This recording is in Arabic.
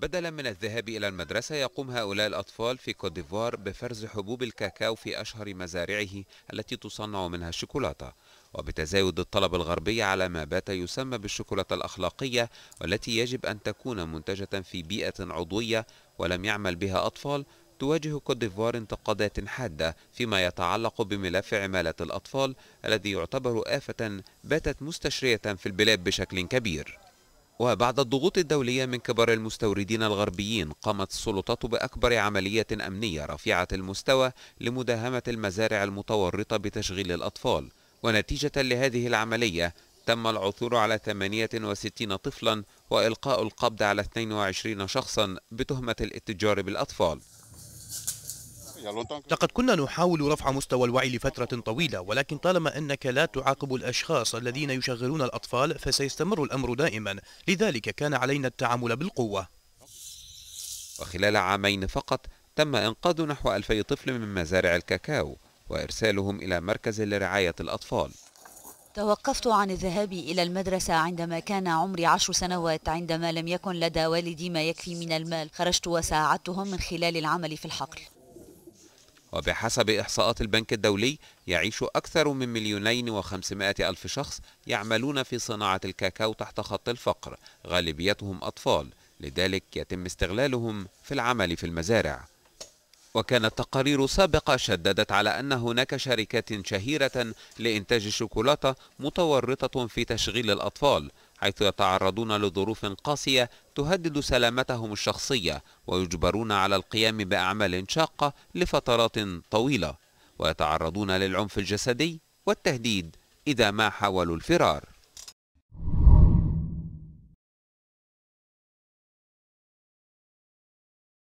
بدلا من الذهاب إلى المدرسة يقوم هؤلاء الأطفال في كوت ديفوار بفرز حبوب الكاكاو في أشهر مزارعه التي تصنع منها الشوكولاتة. وبتزايد الطلب الغربي على ما بات يسمى بالشوكولاتة الأخلاقية والتي يجب أن تكون منتجة في بيئة عضوية ولم يعمل بها أطفال. تواجه كوت ديفوار انتقادات حادة فيما يتعلق بملف عمالة الأطفال الذي يعتبر آفة باتت مستشرية في البلاد بشكل كبير. وبعد الضغوط الدولية من كبار المستوردين الغربيين قامت السلطات بأكبر عملية أمنية رفيعة المستوى لمداهمة المزارع المتورطة بتشغيل الأطفال. ونتيجة لهذه العملية تم العثور على 68 طفلا وإلقاء القبض على 22 شخصا بتهمة الاتجار بالأطفال. لقد كنا نحاول رفع مستوى الوعي لفترة طويلة ولكن طالما أنك لا تعاقب الأشخاص الذين يشغلون الأطفال فسيستمر الأمر دائما. لذلك كان علينا التعامل بالقوة. وخلال عامين فقط تم إنقاذ نحو ألفي طفل من مزارع الكاكاو وإرسالهم إلى مركز لرعاية الأطفال. توقفت عن الذهاب إلى المدرسة عندما كان عمري عشر سنوات عندما لم يكن لدى والدي ما يكفي من المال. خرجت وساعدتهم من خلال العمل في الحقل. وبحسب إحصاءات البنك الدولي يعيش أكثر من مليونين وخمسمائة ألف شخص يعملون في صناعة الكاكاو تحت خط الفقر غالبيتهم أطفال. لذلك يتم استغلالهم في العمل في المزارع. وكانت تقارير سابقة شددت على أن هناك شركات شهيرة لإنتاج الشوكولاتة متورطة في تشغيل الأطفال. حيث يتعرضون لظروف قاسية تهدد سلامتهم الشخصية ويجبرون على القيام بأعمال شاقة لفترات طويلة ويتعرضون للعنف الجسدي والتهديد إذا ما حاولوا الفرار.